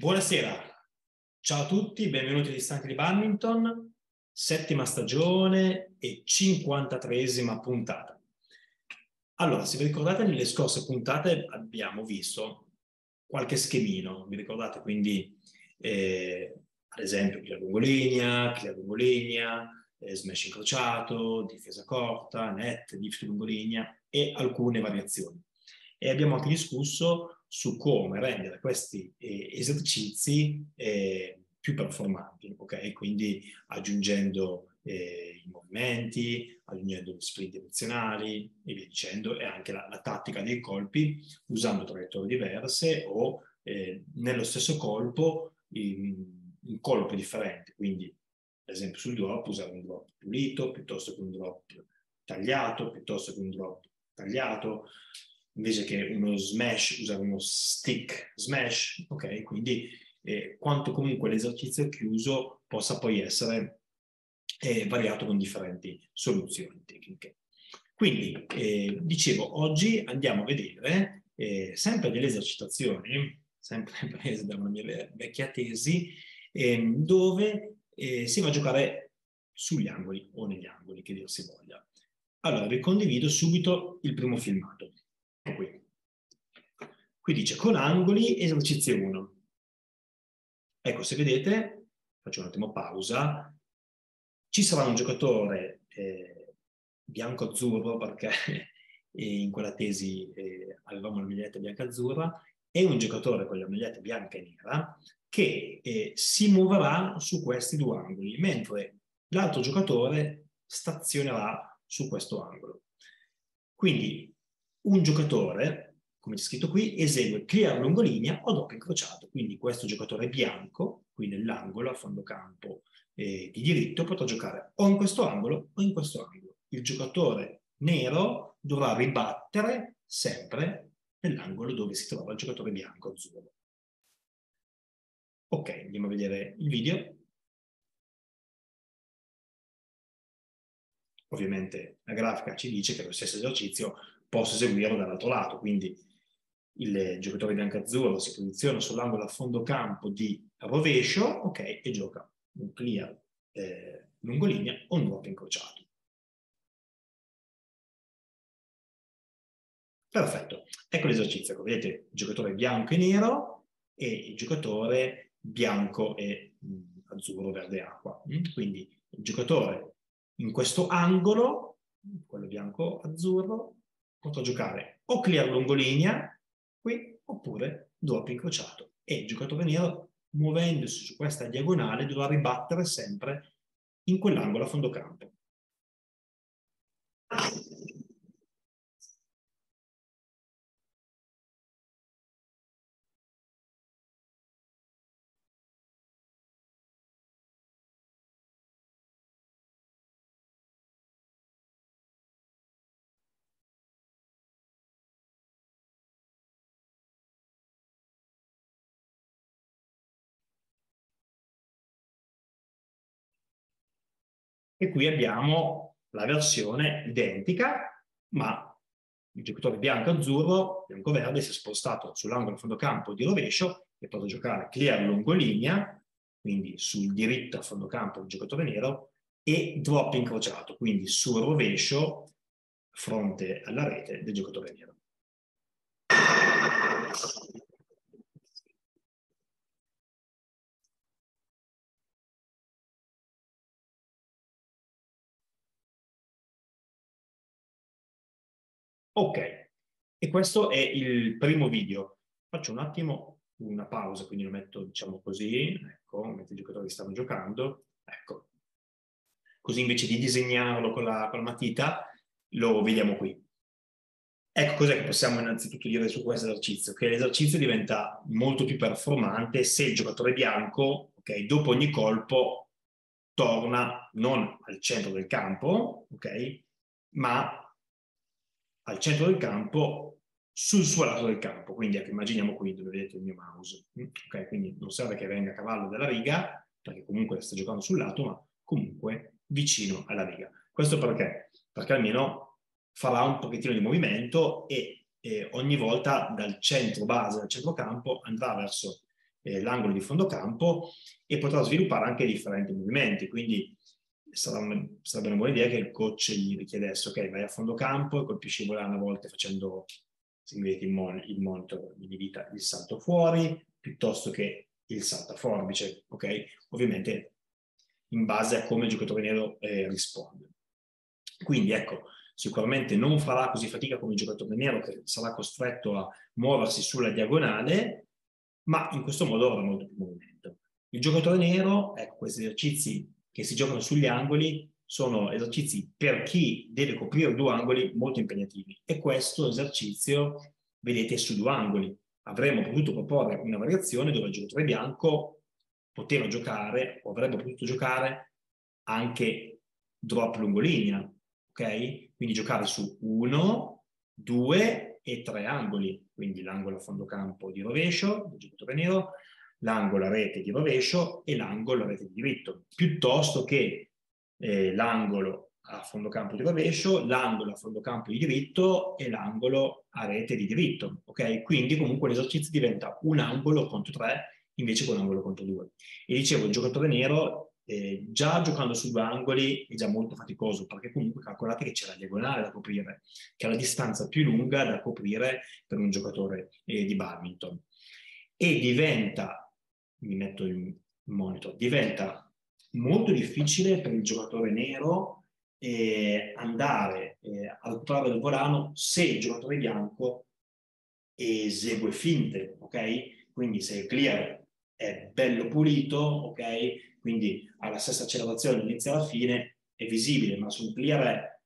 Buonasera, ciao a tutti, benvenuti agli Stanchi di Badminton, settima stagione e 53esima puntata. Allora, se vi ricordate, nelle scorse puntate abbiamo visto qualche schemino, vi ricordate? Quindi, eh, ad esempio, clear lungolinea, clear lungolinea, eh, smash incrociato, difesa corta, net, lift lungolinea e alcune variazioni. E abbiamo anche discusso su come rendere questi eh, esercizi eh, più performanti, ok? Quindi aggiungendo eh, i movimenti, aggiungendo gli sprint direzionali e via dicendo, e anche la, la tattica dei colpi usando traiettorie diverse o eh, nello stesso colpo in, in colpi differenti. Quindi, ad esempio, sul drop usare un drop pulito piuttosto che un drop tagliato, piuttosto che un drop tagliato, invece che uno smash, usare uno stick smash, ok? Quindi eh, quanto comunque l'esercizio chiuso possa poi essere eh, variato con differenti soluzioni tecniche. Quindi, eh, dicevo, oggi andiamo a vedere eh, sempre delle esercitazioni, sempre prese da una mia vecchia tesi, ehm, dove eh, si va a giocare sugli angoli o negli angoli, che dir si voglia. Allora, vi condivido subito il primo filmato. Qui dice con angoli esercizio 1. Ecco, se vedete, faccio un attimo pausa, ci sarà un giocatore eh, bianco-azzurro perché in quella tesi eh, avevamo la maglietta bianca-azzurra e un giocatore con la maglietta bianca e nera che eh, si muoverà su questi due angoli, mentre l'altro giocatore stazionerà su questo angolo. Quindi un giocatore, come c'è scritto qui, esegue clear lungolinea o doppio incrociato. Quindi questo giocatore bianco, qui nell'angolo, a fondo campo eh, di diritto, potrà giocare o in questo angolo o in questo angolo. Il giocatore nero dovrà ribattere sempre nell'angolo dove si trova il giocatore bianco azzurro. Ok, andiamo a vedere il video. Ovviamente la grafica ci dice che lo stesso esercizio posso eseguirlo dall'altro lato. Quindi il giocatore bianco-azzurro si posiziona sull'angolo a fondo campo di rovescio, ok, e gioca un clear eh, lungolinea o un drop incrociato. Perfetto, ecco l'esercizio. Ecco, vedete il giocatore bianco e nero e il giocatore bianco e mh, mm, azzurro, verde acqua. Mm? Quindi il giocatore in questo angolo, quello bianco-azzurro, potrà giocare o clear lungolinea qui oppure drop incrociato e il giocatore nero muovendosi su questa diagonale dovrà ribattere sempre in quell'angolo a fondo campo. E qui abbiamo la versione identica, ma il giocatore bianco-azzurro, bianco-verde, si è spostato sull'angolo fondo campo di rovescio e potrà giocare clear lungolinea, quindi sul diritto a fondo campo del giocatore nero, e drop incrociato, quindi sul rovescio fronte alla rete del giocatore nero. Ok, e questo è il primo video. Faccio un attimo una pausa, quindi lo metto, diciamo così, ecco, mentre i giocatori stanno giocando, ecco. Così invece di disegnarlo con la, con la matita, lo vediamo qui. Ecco cos'è che possiamo innanzitutto dire su questo esercizio, che l'esercizio diventa molto più performante se il giocatore bianco, ok, dopo ogni colpo torna non al centro del campo, ok, ma al centro del campo sul suo lato del campo. Quindi ecco, immaginiamo qui dove vedete il mio mouse. Mm, okay? Quindi non serve che venga a cavallo della riga, perché comunque sta giocando sul lato, ma comunque vicino alla riga. Questo perché? Perché almeno farà un pochettino di movimento e, e ogni volta dal centro base, dal centro campo, andrà verso eh, l'angolo di fondo campo e potrà sviluppare anche differenti movimenti, quindi sarà una, sarebbe una buona idea che il coach gli richiedesse, ok, vai a fondo campo e colpisci volano a volte facendo, il, mon- il monitor di vita, il salto fuori, piuttosto che il salto a forbice, ok? Ovviamente in base a come il giocatore nero eh, risponde. Quindi ecco, sicuramente non farà così fatica come il giocatore nero che sarà costretto a muoversi sulla diagonale, ma in questo modo avrà molto più movimento. Il giocatore nero, ecco, questi esercizi che si giocano sugli angoli sono esercizi per chi deve coprire due angoli molto impegnativi e questo esercizio, vedete, su due angoli. Avremmo potuto proporre una variazione dove il giocatore bianco poteva giocare o avrebbe potuto giocare anche drop lungolinea, ok? Quindi giocare su uno, due e tre angoli, quindi l'angolo a fondo campo di rovescio del giocatore nero, l'angolo rete di rovescio e l'angolo rete di diritto, piuttosto che eh, l'angolo a fondo campo di rovescio, l'angolo a fondo campo di diritto e l'angolo a rete di diritto. Ok? Quindi comunque l'esercizio diventa un angolo contro tre invece che un angolo contro due. E dicevo, il giocatore nero eh, già giocando su due angoli è già molto faticoso perché comunque calcolate che c'è la diagonale da coprire, che è la distanza più lunga da coprire per un giocatore eh, di badminton. E diventa mi metto in monitor, diventa molto difficile per il giocatore nero eh, andare eh, a recuperare il volano se il giocatore bianco esegue finte, ok? Quindi se il clear è bello pulito, ok? Quindi ha la stessa accelerazione dall'inizio alla fine, è visibile, ma se un clear è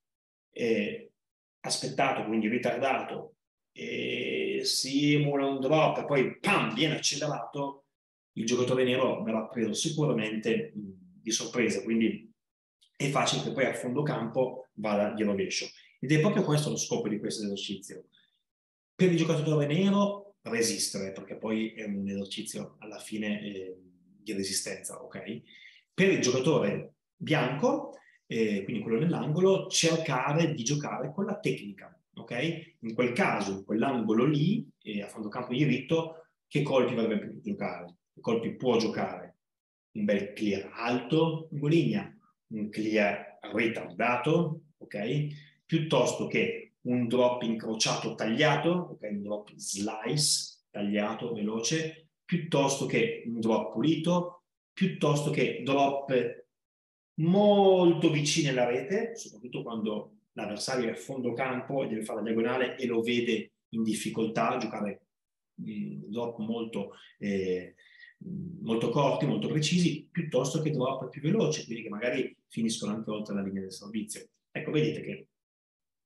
eh, aspettato, quindi ritardato, e simula un drop e poi pam, viene accelerato, il giocatore nero verrà preso sicuramente di sorpresa, quindi è facile che poi a fondo campo vada di rovescio. Ed è proprio questo lo scopo di questo esercizio. Per il giocatore nero resistere, perché poi è un esercizio alla fine eh, di resistenza, ok? Per il giocatore bianco, eh, quindi quello nell'angolo, cercare di giocare con la tecnica, ok? In quel caso, in quell'angolo lì, eh, a fondo campo di diritto, che colpi avrebbe potuto giocare? Colpi può giocare un bel clear alto in linea, un clear ritardato, ok? Piuttosto che un drop incrociato tagliato, ok? Un drop slice tagliato, veloce, piuttosto che un drop pulito, piuttosto che drop molto vicini alla rete, soprattutto quando l'avversario è a fondo campo e deve fare la diagonale e lo vede in difficoltà, giocare un drop molto eh, molto corti, molto precisi, piuttosto che drop più veloci, quindi che magari finiscono anche oltre la linea del servizio. Ecco, vedete che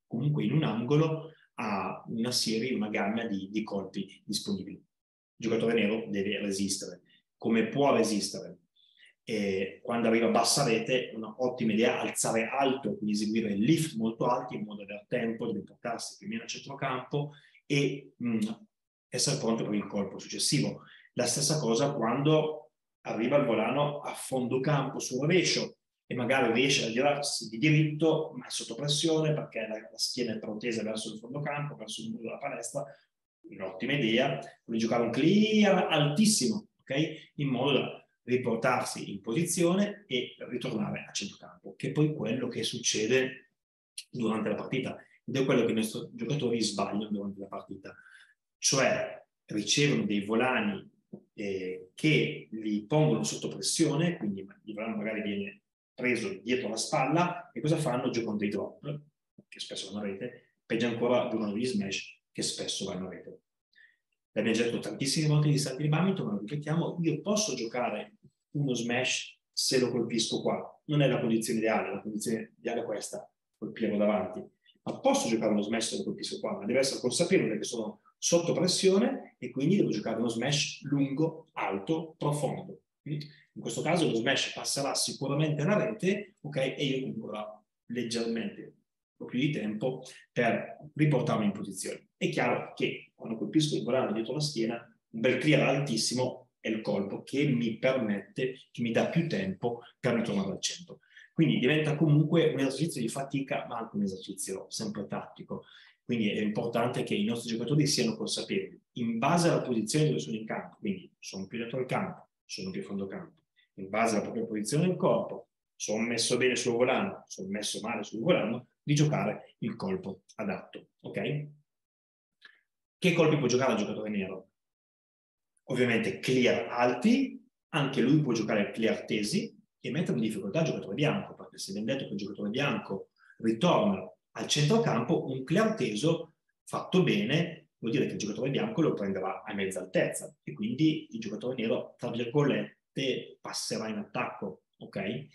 comunque in un angolo ha una serie, una gamma di, di colpi disponibili. Il giocatore nero deve resistere. Come può resistere? E quando arriva a bassa rete è un'ottima idea alzare alto, quindi eseguire lift molto alti in modo da avere tempo di portarsi più o meno a centrocampo e mh, essere pronto per il colpo successivo. La stessa cosa quando arriva il volano a fondo campo sul rovescio e magari riesce a girarsi di diritto, ma è sotto pressione perché la, la schiena è protesa verso il fondo campo, verso il muro della palestra, un'ottima idea, di giocare un clear altissimo, ok? In modo da riportarsi in posizione e ritornare a centrocampo, che è poi quello che succede durante la partita ed è quello che i nostri giocatori sbagliano durante la partita, cioè ricevono dei volani eh, che li pongono sotto pressione, quindi il volano magari viene preso dietro la spalla e cosa fanno? Giocano dei drop, che spesso vanno a rete, peggio ancora giocano degli smash, che spesso vanno a rete. L'abbiamo già detto tantissime volte di salti di badminton, ma lo ripetiamo, io posso giocare uno smash se lo colpisco qua. Non è la condizione ideale, la condizione ideale è questa, colpirlo davanti. Ma posso giocare uno smash se lo colpisco qua, ma devo essere consapevole che sono sotto pressione e quindi devo giocare uno smash lungo, alto, profondo. In questo caso lo smash passerà sicuramente alla rete, ok? E io comunque leggermente un po' più di tempo per riportarmi in posizione. È chiaro che quando colpisco il volano dietro la schiena, un bel clear altissimo è il colpo che mi permette, che mi dà più tempo per ritornare al centro. Quindi diventa comunque un esercizio di fatica, ma anche un esercizio sempre tattico. Quindi è importante che i nostri giocatori siano consapevoli, in base alla posizione dove sono in campo, quindi sono più dentro il campo, sono più a fondo campo, in base alla propria posizione del corpo, sono messo bene sul volano, sono messo male sul volano, di giocare il colpo adatto, ok? Che colpi può giocare il giocatore nero? Ovviamente clear alti, anche lui può giocare clear tesi e mettere in difficoltà il giocatore bianco, perché se ben detto che il giocatore bianco ritorna al centrocampo, un clear teso fatto bene vuol dire che il giocatore bianco lo prenderà a mezza altezza e quindi il giocatore nero, tra virgolette, passerà in attacco, ok?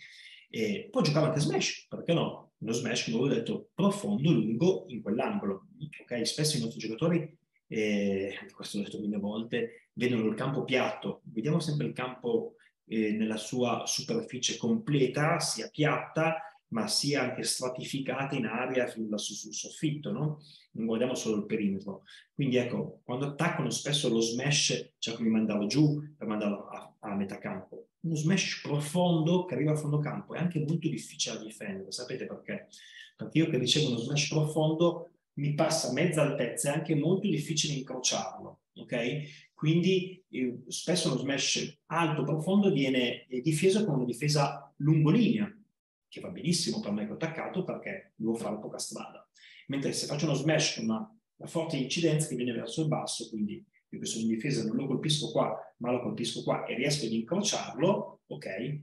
E può giocare anche smash, perché no? Uno smash, come ho detto, profondo, lungo, in quell'angolo. Ok? Spesso i nostri giocatori, eh, questo l'ho detto mille volte, vedono il campo piatto. Vediamo sempre il campo eh, nella sua superficie completa, sia piatta, ma sia anche stratificata in aria sul, sul soffitto, no? Non guardiamo solo il perimetro. Quindi ecco, quando attaccano spesso lo smash cercano di mandarlo giù per mandarlo a, a metà campo. Uno smash profondo che arriva a fondo campo è anche molto difficile da difendere, sapete perché? Perché io che ricevo uno smash profondo mi passa mezza altezza, è anche molto difficile incrociarlo, ok? Quindi eh, spesso uno smash alto, profondo viene difeso con una difesa lungolinea, che va benissimo per me che ho attaccato perché devo fare poca strada. Mentre se faccio uno smash con una, una forte incidenza che viene verso il basso, quindi io che sono in difesa non lo colpisco qua, ma lo colpisco qua e riesco ad incrociarlo, ok?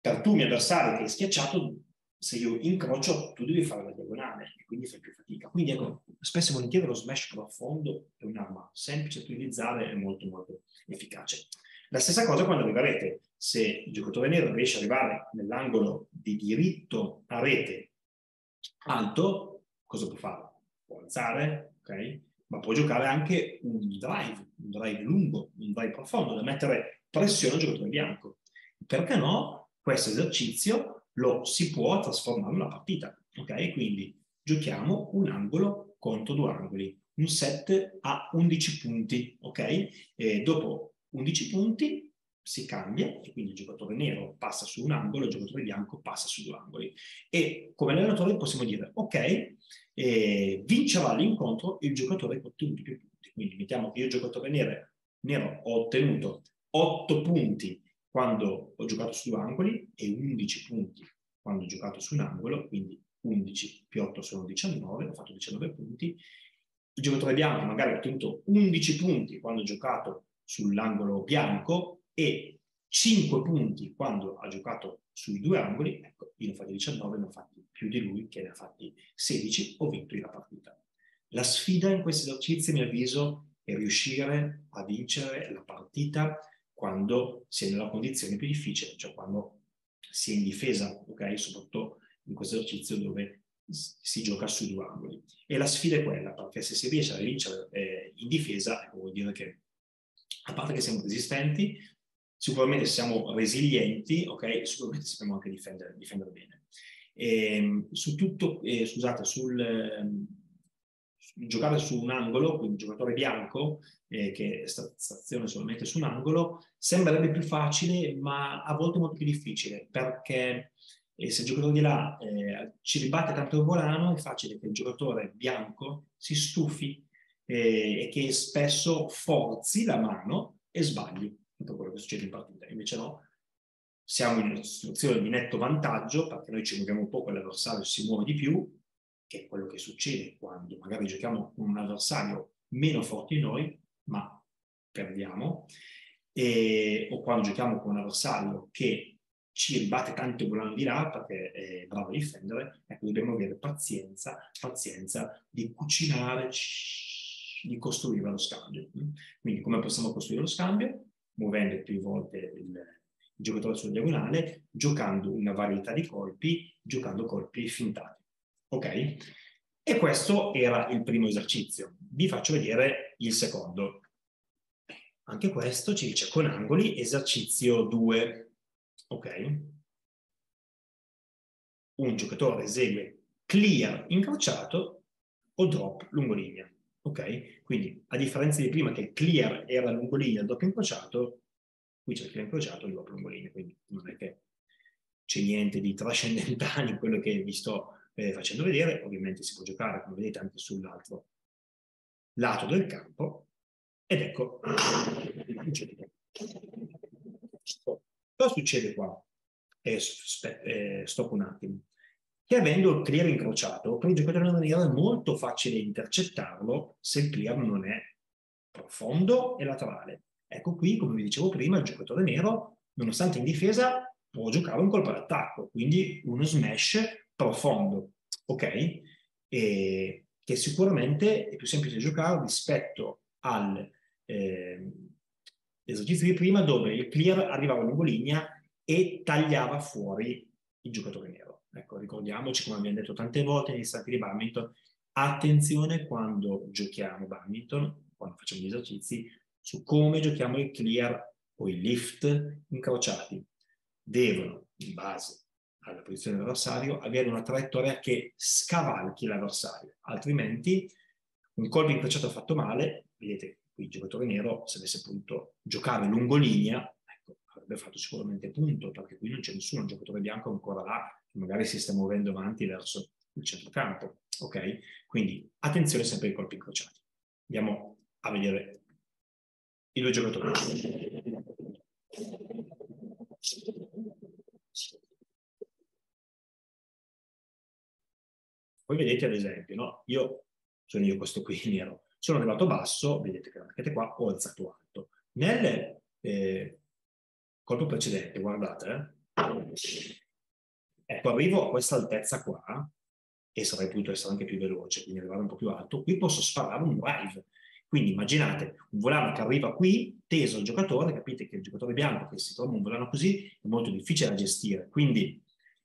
Per tu, mio avversario che è schiacciato, se io incrocio, tu devi fare la diagonale e quindi fai più fatica. Quindi ecco, spesso e volentieri lo smash profondo è un'arma semplice da utilizzare e molto molto efficace. La stessa cosa quando arriverete se il giocatore nero riesce ad arrivare nell'angolo di diritto a rete alto, cosa può fare? Può alzare, ok? Ma può giocare anche un drive, un drive lungo, un drive profondo, da mettere pressione al giocatore bianco. Perché no? Questo esercizio lo si può trasformare in una partita, ok? Quindi giochiamo un angolo contro due angoli, un set a 11 punti, ok? E dopo 11 punti si cambia e quindi il giocatore nero passa su un angolo, il giocatore bianco passa su due angoli. E come allenatore possiamo dire, ok, eh, vincerà l'incontro il giocatore che ha ottenuto più punti. Quindi mettiamo che io giocatore nero, nero ho ottenuto 8 punti quando ho giocato su due angoli e 11 punti quando ho giocato su un angolo, quindi 11 più 8 sono 19, ho fatto 19 punti. Il giocatore bianco magari ha ottenuto 11 punti quando ho giocato sull'angolo bianco e 5 punti quando ha giocato sui due angoli, ecco, io ne ho fatti 19, ne ho fatti più di lui che ne ha fatti 16, ho vinto la partita. La sfida in questi esercizi, a mio avviso, è riuscire a vincere la partita quando si è nella condizione più difficile, cioè quando si è in difesa, ok? Soprattutto in questo esercizio dove si gioca sui due angoli. E la sfida è quella, perché se si riesce a vincere eh, in difesa, ecco, vuol dire che a parte che siamo resistenti, sicuramente siamo resilienti, ok? Sicuramente sappiamo anche difendere, difendere bene. E, ehm, su tutto, eh, scusate, sul eh, giocare su un angolo, quindi un giocatore bianco eh, che stazione solamente su un angolo, sembrerebbe più facile, ma a volte molto più difficile, perché eh, se il giocatore di là eh, ci ribatte tanto il volano, è facile che il giocatore bianco si stufi eh, e che spesso forzi la mano e sbagli tutto quello che succede in partita. Invece no, siamo in una situazione di netto vantaggio perché noi ci muoviamo un po', l'avversario si muove di più, che è quello che succede quando magari giochiamo con un avversario meno forte di noi, ma perdiamo, e, o quando giochiamo con un avversario che ci ribatte tanto volando di là perché è bravo a difendere, ecco, dobbiamo avere pazienza, pazienza di cucinare, di costruire lo scambio. Quindi come possiamo costruire lo scambio? muovendo più volte il, giocatore sulla diagonale, giocando una varietà di colpi, giocando colpi fintati. Ok? E questo era il primo esercizio. Vi faccio vedere il secondo. Anche questo ci dice con angoli, esercizio 2. Ok? Un giocatore esegue clear incrociato o drop lungolinea. Ok? Quindi, a differenza di prima che clear era lungolinea il doppio incrociato, qui c'è il clear incrociato e il doppio lungolinea, quindi non è che c'è niente di trascendentale in quello che vi sto eh, facendo vedere, ovviamente si può giocare, come vedete, anche sull'altro lato del campo, ed ecco, cosa succede qua? Eh, eh, stop un attimo. Che avendo il clear incrociato, per il giocatore nero è molto facile intercettarlo se il clear non è profondo e laterale. Ecco qui, come vi dicevo prima, il giocatore nero, nonostante in difesa, può giocare un colpo d'attacco, quindi uno smash profondo, ok? E che sicuramente è più semplice giocare rispetto all'esercizio eh, di prima dove il clear arrivava lungo linea e tagliava fuori il giocatore nero. Ecco, ricordiamoci, come abbiamo detto tante volte negli stati di badminton, attenzione quando giochiamo badminton, quando facciamo gli esercizi, su come giochiamo il clear o il lift incrociati. Devono, in base alla posizione dell'avversario, avere una traiettoria che scavalchi l'avversario, altrimenti un colpo incrociato fatto male, vedete qui il giocatore nero, se avesse potuto giocare lungo linea, ecco, avrebbe fatto sicuramente punto, perché qui non c'è nessuno giocatore bianco ancora là, magari si sta muovendo avanti verso il centrocampo, ok? Quindi attenzione sempre ai colpi incrociati. Andiamo a vedere i due giocatori. Poi vedete ad esempio, no? io sono io questo qui nero, sono arrivato basso, vedete che la marchetta qua, ho alzato alto. Nel eh, colpo precedente, guardate, eh, ecco, arrivo a questa altezza qua e sarei potuto essere anche più veloce, quindi arrivare un po' più alto, qui posso sparare un drive. Quindi immaginate un volano che arriva qui, teso al giocatore, capite che il giocatore bianco che si trova un volano così è molto difficile da gestire. Quindi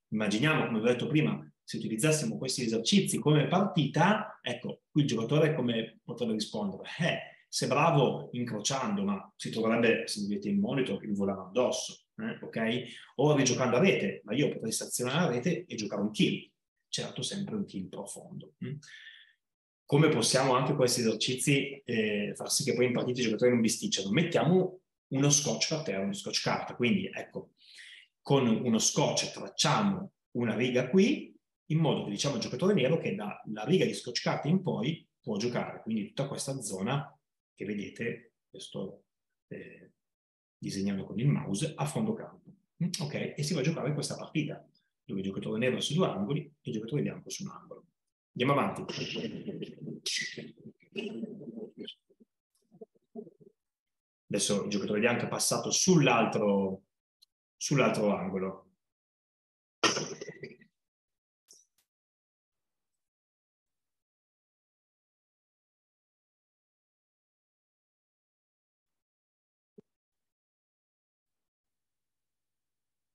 immaginiamo, come ho detto prima, se utilizzassimo questi esercizi come partita, ecco, qui il giocatore come potrebbe rispondere? Eh, se bravo incrociando, ma si troverebbe, se vedete in monitor, il volano addosso, eh, ok? O rigiocando a rete, ma io potrei stazionare a rete e giocare un kill, certo sempre un kill profondo. Hm? Come possiamo anche questi esercizi eh, far sì che poi in partita i giocatori non bisticciano? Mettiamo uno scotch per terra, uno scotch carta, quindi ecco, con uno scotch tracciamo una riga qui, in modo che diciamo al giocatore nero che dalla riga di scotch carte in poi può giocare, quindi tutta questa zona che vedete, che sto eh, disegnando con il mouse, a fondo campo. Mm, ok, e si va a giocare questa partita, dove il giocatore nero su due angoli e il giocatore bianco su un angolo. Andiamo avanti. Adesso il giocatore bianco è passato sull'altro sull'altro angolo.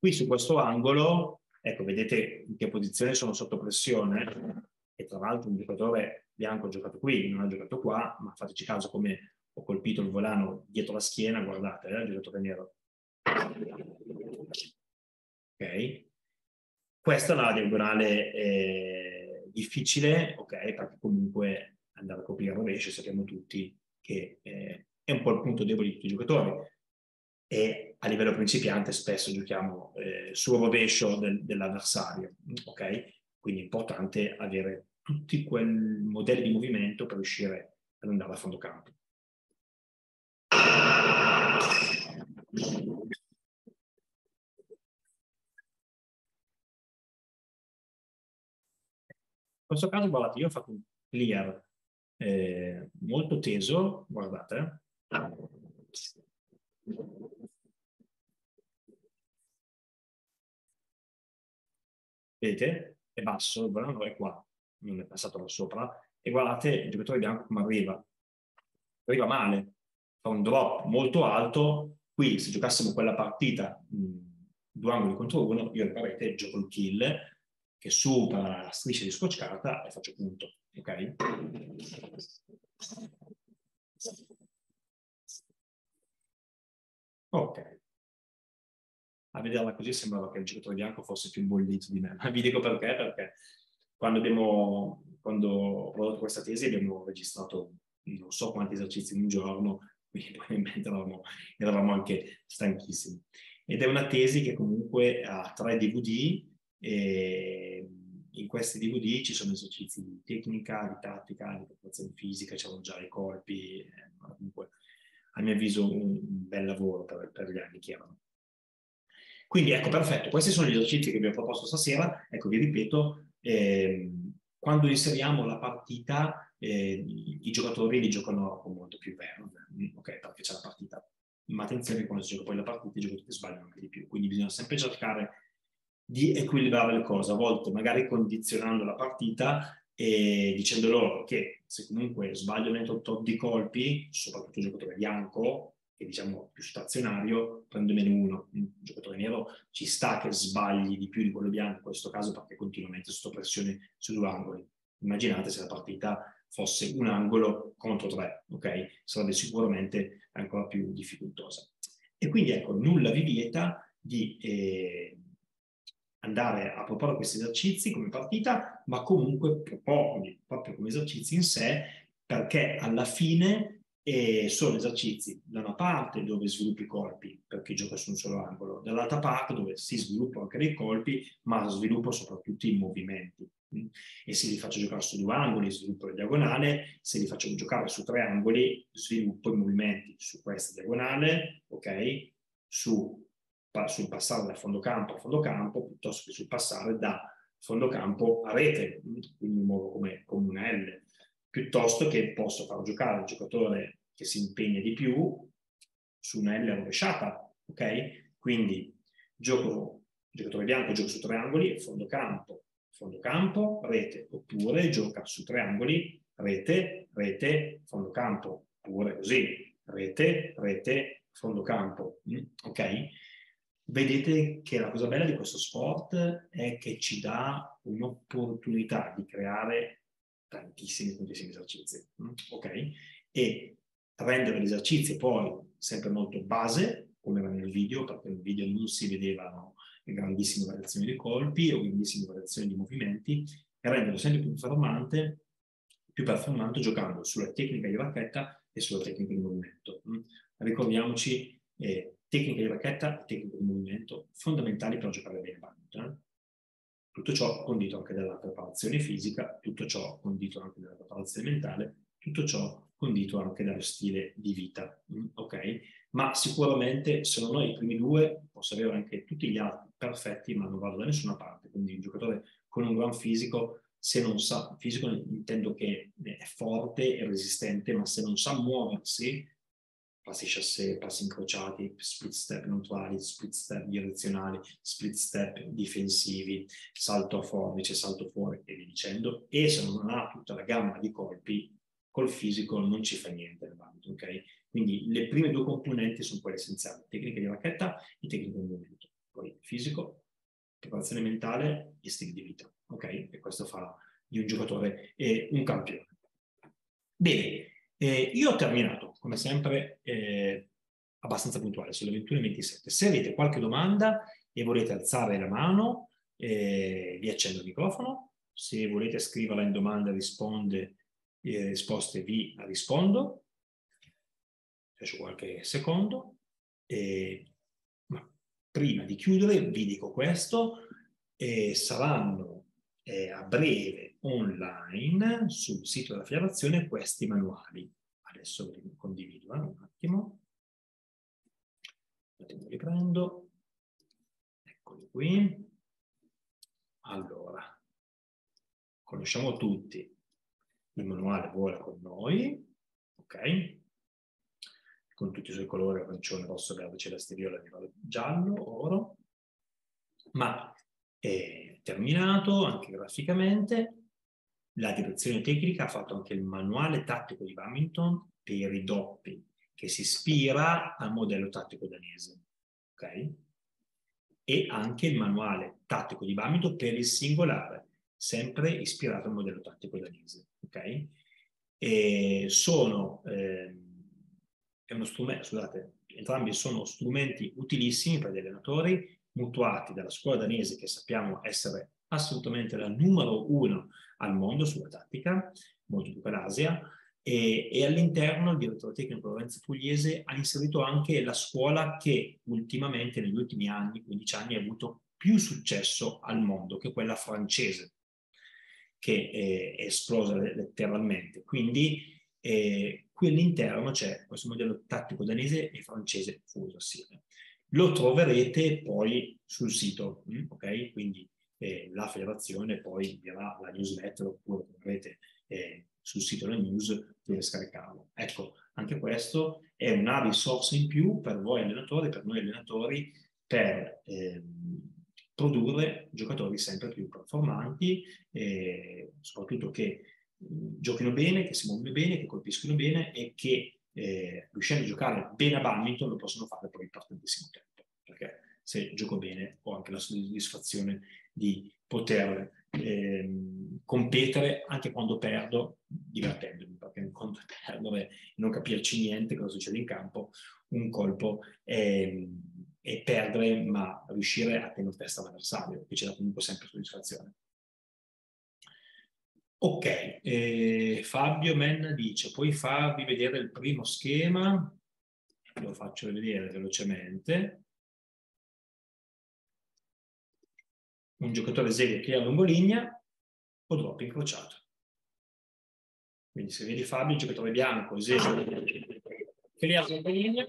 Qui su questo angolo, ecco, vedete in che posizione sono sotto pressione e tra l'altro un giocatore bianco ha giocato qui, non ha giocato qua, ma fateci caso come ho colpito il volano dietro la schiena, guardate, eh, il giocatore nero. Ok? Questa è una diagonale eh, difficile, ok? Perché comunque andare a coprire il rovescio sappiamo tutti che eh, è un po' il punto debole di tutti i giocatori e a livello principiante spesso giochiamo eh, sul rovescio del, dell'avversario, ok? Quindi è importante avere tutti quei modelli di movimento per riuscire ad andare a fondo campo. In questo caso, guardate, io ho fatto un clear eh, molto teso, guardate, Vedete? È basso, il brano è qua, non è passato da sopra. E guardate il giocatore bianco come arriva. Arriva male, fa un drop molto alto. Qui, se giocassimo quella partita mh, due angoli contro uno, io in parete gioco il kill, che supera la striscia di scotch carta e faccio punto. Ok? Ok a vederla così sembrava che il giocatore bianco fosse più bollito di me. Ma vi dico perché, perché quando, abbiamo, quando ho prodotto questa tesi abbiamo registrato non so quanti esercizi in un giorno, quindi probabilmente eravamo, eravamo anche stanchissimi. Ed è una tesi che comunque ha tre DVD e in questi DVD ci sono esercizi di tecnica, di tattica, di preparazione fisica, c'erano già i colpi, eh, comunque a mio avviso un, un bel lavoro per, per gli anni che erano. Quindi ecco, perfetto, questi sono gli esercizi che vi ho proposto stasera. Ecco, vi ripeto, eh, quando inseriamo la partita, eh, i giocatori li giocano con molto più vero, ok, perché c'è la partita. Ma attenzione che quando si gioca poi la partita i giocatori sbagliano anche di più, quindi bisogna sempre cercare di equilibrare le cose, a volte magari condizionando la partita e dicendo loro che se comunque sbagliano entro tot di colpi, soprattutto il giocatore bianco, che diciamo più stazionario, prende meno uno. Un giocatore nero ci sta che sbagli di più di quello bianco in questo caso perché continuamente sotto pressione su due angoli. Immaginate se la partita fosse un angolo contro tre, ok? Sarebbe sicuramente ancora più difficoltosa. E quindi ecco, nulla vi vieta di eh, andare a proporre questi esercizi come partita, ma comunque proporli proprio come esercizi in sé, perché alla fine eh, sono esercizi da una parte dove sviluppi i colpi, perché gioca su un solo angolo, dall'altra parte dove si sviluppano anche dei colpi, ma sviluppo soprattutto i movimenti. E se li faccio giocare su due angoli, sviluppo la diagonale, se li faccio giocare su tre angoli, sviluppo i movimenti su questa diagonale, ok? Su sul passare da fondo campo a fondo campo piuttosto che sul passare da fondo campo a rete, quindi mi muovo come, come una L, piuttosto che posso far giocare il giocatore che si impegna di più su una L rovesciata, ok? Quindi gioco, giocatore bianco gioca su tre angoli, fondo campo, fondo campo, rete, oppure gioca su tre angoli, rete, rete, fondo campo, oppure così, rete, rete, fondo campo, mm, ok? vedete che la cosa bella di questo sport è che ci dà un'opportunità di creare tantissimi, tantissimi esercizi, mm, ok? E rendere gli esercizi poi sempre molto base, come era nel video, perché nel video non si vedevano grandissime variazioni di colpi o grandissime variazioni di movimenti, e renderlo sempre più performante, più performante giocando sulla tecnica di racchetta e sulla tecnica di movimento. Mm. Ricordiamoci eh, tecniche di racchetta e tecniche di movimento fondamentali per giocare bene badminton. Tutto ciò condito anche dalla preparazione fisica, tutto ciò condito anche dalla preparazione mentale, tutto ciò condito anche dallo stile di vita. Mm, ok? Ma sicuramente se ho i primi due, posso avere anche tutti gli altri perfetti, ma non vado da nessuna parte. Quindi un giocatore con un gran fisico, se non sa, fisico intendo che è forte e resistente, ma se non sa muoversi, passi chassé, passi incrociati, split step neutrali, split step direzionali, split step difensivi, salto a forbice, salto fuori e via dicendo. E se non ha tutta la gamma di colpi, col fisico non ci fa niente nel bando, ok? Quindi le prime due componenti sono quelle essenziali, tecnica di racchetta e tecnica di movimento. Poi fisico, preparazione mentale e stile di vita, ok? E questo fa di un giocatore e un campione. Bene, eh, io ho terminato, come sempre, eh, abbastanza puntuale, sulle 21.27. Se avete qualche domanda e volete alzare la mano, eh, vi accendo il microfono. Se volete scriverla in domanda, risponde, eh, risposte, vi rispondo. Lascio qualche secondo. ma prima di chiudere vi dico questo, saranno eh, a breve online sul sito della federazione questi manuali. Adesso ve li condivido eh, un attimo. Un attimo riprendo. Eccoli qui. Allora, conosciamo tutti il manuale Vola con noi, ok? Con tutti i suoi colori, arancione, rosso, verde, celeste, viola, giallo, oro. Ma è terminato anche graficamente la direzione tecnica ha fatto anche il manuale tattico di badminton per i doppi, che si ispira al modello tattico danese. ok? E anche il manuale tattico di badminton per il singolare, sempre ispirato al modello tattico danese. ok? E sono, eh, è uno strumento, scusate, entrambi sono strumenti utilissimi per gli allenatori, mutuati dalla scuola danese che sappiamo essere assolutamente la numero uno al mondo sulla tattica, molto più che l'Asia, e, e, all'interno il direttore tecnico Lorenzo Pugliese ha inserito anche la scuola che ultimamente negli ultimi anni, 15 anni, ha avuto più successo al mondo, che è quella francese. che è, è esplosa letteralmente. Quindi eh, qui all'interno c'è questo modello tattico danese e francese fuso assieme. Lo troverete poi sul sito, mm, ok? Quindi eh, la federazione poi invierà la newsletter oppure troverete eh, sul sito della news dove scaricarlo. Ecco, anche questo è una risorsa in più per voi allenatori, per noi allenatori, per ehm, produrre giocatori sempre più performanti, eh, soprattutto che mh, giochino bene, che si muovono bene, che colpiscono bene e che eh, riuscendo a giocare bene a badminton lo possono fare poi per tantissimo tempo. Perché se gioco bene ho anche la soddisfazione di poter ehm, competere anche quando perdo, divertendomi, perché un conto è perdere non capirci niente cosa succede in campo, un colpo è, è perdere ma riuscire a tenere testa all'avversario, che ci dà comunque sempre soddisfazione. Ok, eh, Fabio Menna dice, puoi farvi vedere il primo schema? Lo faccio vedere velocemente. Un giocatore esegue clear lungolinea o drop incrociato. Quindi se vedi Fabio, il giocatore bianco esegue clear lungolinea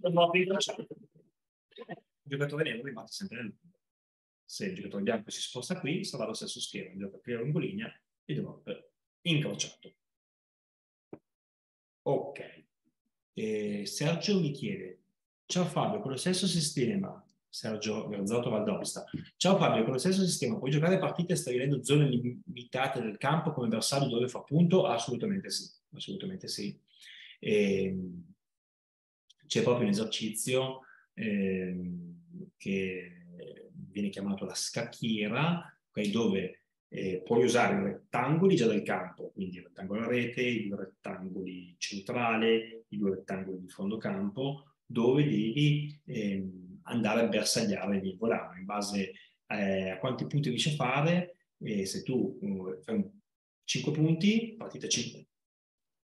o drop incrociato. Il giocatore nero rimane sempre nel lungo. Se il giocatore bianco si sposta qui, sarà lo stesso schema, gioca clear lungolinea e drop incrociato. Ok. E Sergio mi chiede, ciao Fabio, con lo stesso sistema Sergio Garzotto Valdosta. Ciao Fabio, con lo stesso sistema puoi giocare partite stabilendo zone limitate del campo come bersaglio dove fa punto? Assolutamente sì, assolutamente sì. E, ehm, c'è proprio un esercizio eh, che viene chiamato la scacchiera, okay, dove eh, puoi usare i rettangoli già del campo, quindi il rettangolo a rete, i due rettangoli centrale, i due rettangoli di fondo campo, dove devi eh, andare a bersagliare il volano in base eh, a quanti punti riesci a fare e se tu uh, fai 5 punti, partita 5.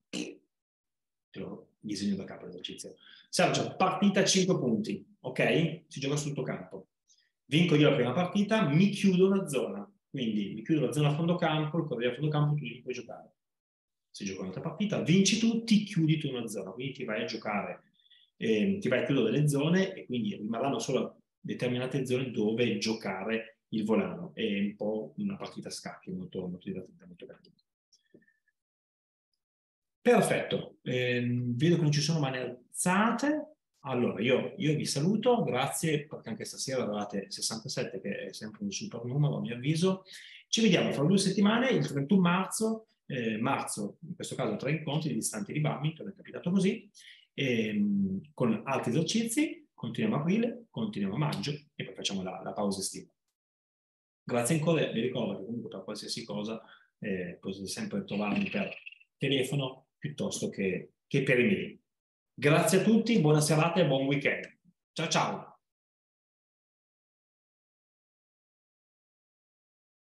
Te lo disegno da capo l'esercizio. Sergio, partita 5 punti, ok? Si gioca sul tuo campo. Vinco io la prima partita, mi chiudo una zona. Quindi mi chiudo la zona a fondo campo, il corriere a fondo campo, tu li puoi giocare. Se gioco un'altra partita, vinci tu, ti chiudi tu una zona, quindi ti vai a giocare eh, ti vai a chiudere delle zone e quindi rimarranno solo determinate zone dove giocare il volano. È un po' una partita a scacchi molto, molto divertente, molto grande. Perfetto, eh, vedo che non ci sono mani alzate. Allora, io, io, vi saluto, grazie perché anche stasera eravate 67, che è sempre un super numero a mio avviso. Ci vediamo fra due settimane, il 31 marzo, eh, marzo, in questo caso tre incontri distanti di badminton, è capitato così, e, ehm, con altri esercizi, continuiamo a aprile, continuiamo a maggio e poi facciamo la, la pausa estiva. Grazie ancora, vi ricordo che comunque per qualsiasi cosa eh, potete sempre trovarmi per telefono piuttosto che, che per email. Grazie a tutti, buona serata e buon weekend. Ciao ciao!